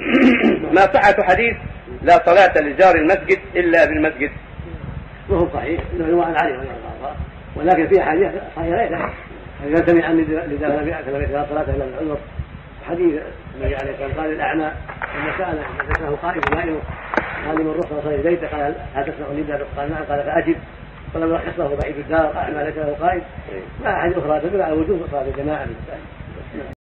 ما صحة حديث لا صلاة لجار المسجد إلا بالمسجد. وهو صحيح إنه عن عليه رضي الله عنه. ولكن في أحاديث صحيحة غيره. إذا سمع ان اذا لم لا صلاة إلا بالعذر. حديث النبي عليه الصلاة والسلام قال الأعمى لما سأل حدثه قائم نائمه قال من رخص صلى بيته قال هل تسمع النداء قال نعم قال فأجب. فلم يرخص له بعيد الدار أعمى ليس له قائد. طيب. ما احاديث أخرى تدل على وجوب صلاة الجماعة في